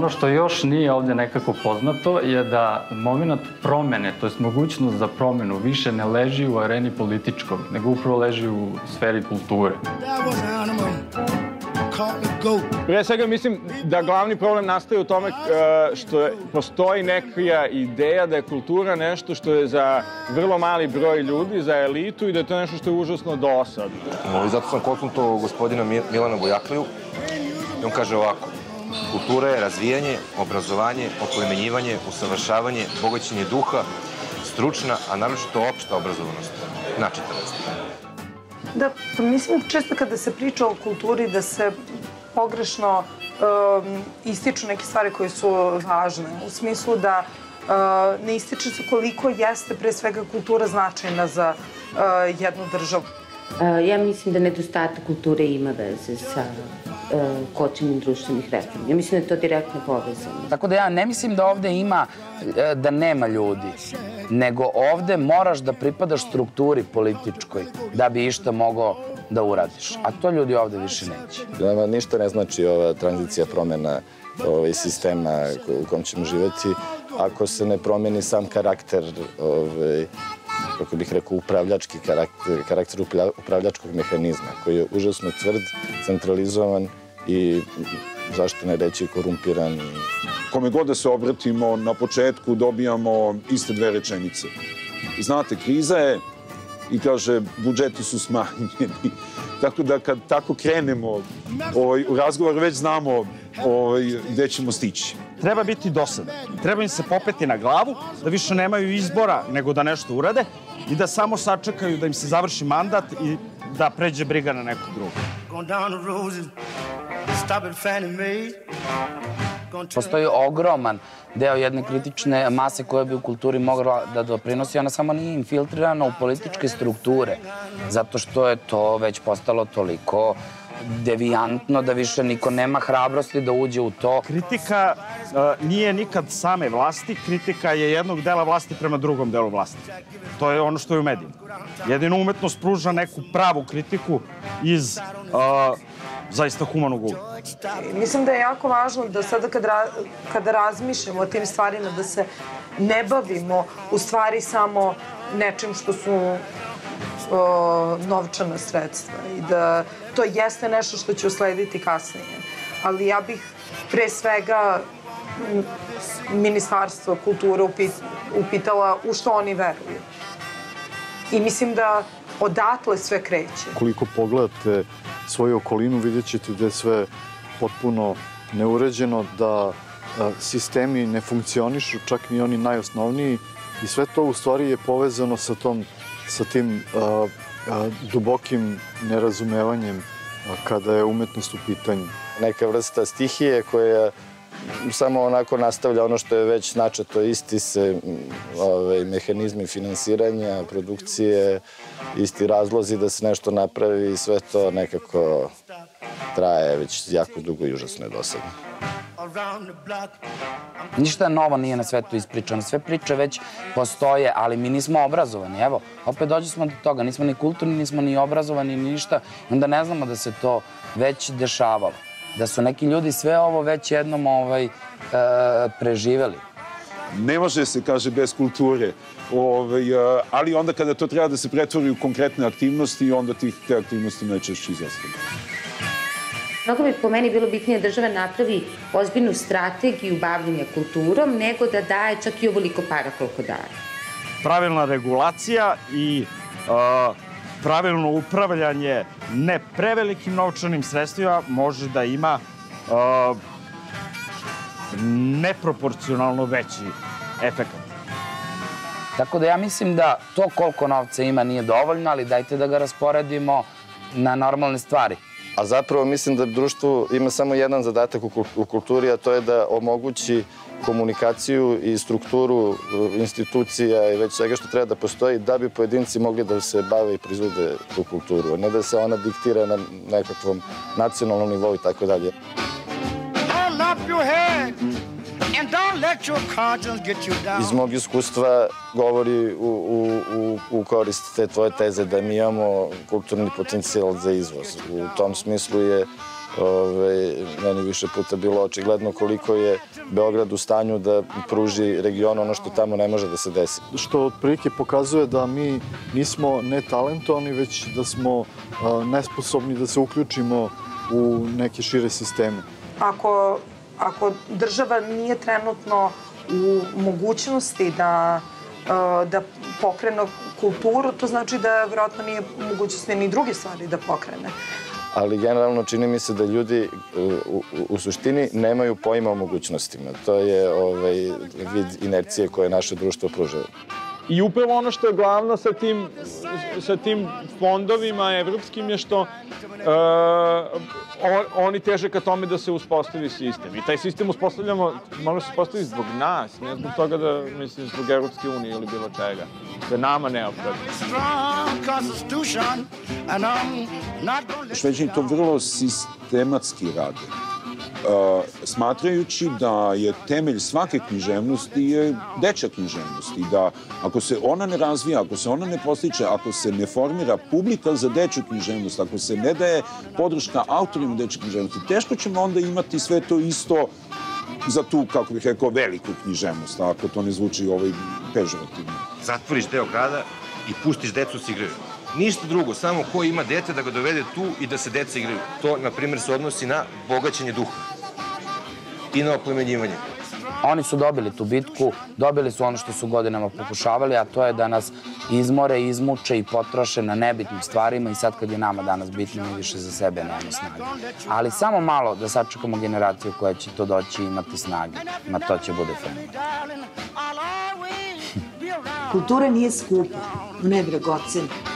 ono što još nije ovde nekako poznato je da moment promene, to je mogućnost za promenu, više ne leži u areni političkog, nego upravo leži u sferi kulture. Pre svega mislim da glavni problem nastaje u tome e, što postoji neka ideja da je kultura nešto što je za vrlo mali broj ljudi, za elitu i da je to nešto što je užasno dosadno. I zato sam konsultovao gospodina Milana Bojakliju i on kaže ovako, kultura je razvijanje, obrazovanje, oplemenjivanje, usavršavanje, bogaćenje duha, stručna, a naročito opšta obrazovanost, načitanost. Da, pa mislim često kada se priča o kulturi da se pogrešno um, ističu neke stvari koje su važne. U smislu da uh, ne ističe se koliko jeste pre svega kultura značajna za uh, jednu državu. Uh, ja mislim da nedostatak kulture ima veze sa kočenjem društvenih reformi. Ja mislim da je to direktno povezano. Tako da ja ne mislim da ovde ima, uh, da nema ljudi, nego ovde moraš da pripadaš strukturi političkoj da bi išta mogao da uradiš. A to ljudi ovde više neće. Nama ništa ne znači ova tranzicija promena ovaj, sistema u kom ćemo živeti ako se ne promeni sam karakter ovaj, kako bih rekao, upravljački karakter, karakter upravljačkog mehanizma, koji je užasno tvrd, centralizovan i zašto ne reći korumpiran. Kome god da se obratimo, na početku dobijamo iste dve rečenice. Znate, kriza je i kaže, budžeti su smanjeni. Tako da kad tako krenemo ovaj, u razgovor, već znamo ovaj, gde ćemo stići. Treba biti dosadan. Treba im se popeti na glavu, da više nemaju izbora nego da nešto urade i da samo sačekaju da im se završi mandat i da pređe briga na nekog drugog. Postoji ogroman deo jedne kritične mase koja bi u kulturi mogla da doprinosi, ona samo nije infiltrirana u političke strukture, zato što je to već postalo toliko devijantno da više niko nema hrabrosti da uđe u to. Kritika uh, nije nikad same vlasti, kritika je jednog dela vlasti prema drugom delu vlasti. To je ono što je u medijima. Jedino umetnost pruža neku pravu kritiku iz uh, zaista humanog ugla. Mislim da je jako važno da sada kad ra, kada razmišljamo o tim stvarima da se ne bavimo u stvari samo nečim što su o, novčana sredstva i da to jeste nešto što će uslediti kasnije. Ali ja bih pre svega Ministarstvo kulture upitala u što oni veruju. I mislim da odatle sve kreće. Koliko pogledate svoju okolinu vidjet ćete da je sve potpuno neuređeno, da sistemi ne funkcionišu, čak ni oni najosnovniji i sve to u stvari je povezano sa tom sa tim a, a, dubokim nerazumevanjem a, kada je umetnost u pitanju. Neka vrsta stihije koja samo onako nastavlja ono što je već načeto, isti se ovaj, mehanizmi finansiranja, produkcije, isti razlozi da se nešto napravi i sve to nekako traje već jako dugo i užasno je dosadno. Ništa novo nije na svetu ispričano. Sve priče već postoje, ali mi nismo obrazovani. Evo, opet dođe smo do toga. Nismo ni kulturni, nismo ni obrazovani, ni ništa. Onda ne znamo da se to već dešavalo da su neki ljudi sve ovo već jednom ovaj, e, preživeli. Ne može se, kaže, bez kulture. Ovaj, e, ali onda kada to treba da se pretvori u konkretne aktivnosti, onda tih, te aktivnosti najčešće izostane. Mnogo bi po meni bilo bitnije da država napravi ozbiljnu strategiju bavljenja kulturom, nego da daje čak i ovoliko para koliko daje. Pravilna regulacija i uh, pravilno upravljanje ne prevelikim novčanim sredstvima može da ima uh, neproporcionalno veći efekt. Tako da ja mislim da to koliko novca ima nije dovoljno, ali dajte da ga rasporedimo na normalne stvari. A zapravo mislim da društvo ima samo jedan zadatak u kulturi, a to je da omogući komunikaciju i strukturu e, institucija i već svega što treba da postoji da bi pojedinci mogli da se bave i proizvode tu kulturu, a ne da se ona diktira na nekakvom nacionalnom nivou i tako dalje. Iz mog iskustva govori u, u, u, u korist te tvoje teze da mi imamo kulturni potencijal za izvoz. U tom smislu je ovaj, meni više puta bilo očigledno koliko je Beograd u stanju da pruži regionu ono što tamo ne može da se desi. Što otprilike pokazuje da mi nismo netalentovani, već da smo a, nesposobni da se uključimo u neke šire sisteme. Ako, ako država nije trenutno u mogućnosti da e, da pokrene kulturu, to znači da vjerojatno nije mogućnosti ni druge stvari da pokrene. ali generalno čini mi se da ljudi u, u, u suštini nemaju pojma o mogućnostima. To je ovaj, vid inercije koje naše društvo pružava. I upravo ono što je glavno sa tim, sa tim fondovima evropskim je što uh, on, oni teže ka tome da se uspostavi sistem. I taj sistem uspostavljamo, malo se uspostavi zbog nas, ne zbog toga da, mislim, zbog Evropske unije ili bilo čega. Da nama neophodno. Šveđani to vrlo sistematski rade. Smatrajući da je temelj svake književnosti je dečja književnost i da ako se ona ne razvija, ako se ona ne postiče, ako se ne formira publika za dečju književnost, ako se ne daje podrška autorima dečje književnosti, teško ćemo onda imati sve to isto za tu, kako bih rekao, veliku književnost, ako to ne zvuči ovaj pežorativno. Zatvoriš deo grada i pustiš decu da se igraju. Ništa drugo, samo ko ima dete da ga dovede tu i da se deca igraju. To, na primjer, se odnosi na bogaćenje duha i na oplemenjivanje. Oni su dobili tu bitku, dobili su ono što su godinama pokušavali, a to je da nas izmore, izmuče i potroše na nebitnim stvarima i sad kad je nama danas bitno, mi više za sebe nemamo snage. Ali samo malo da sačekamo generaciju koja će to doći i imati snage. Ma to će bude fenomen. Kultura nije skupa, ona je dragocena.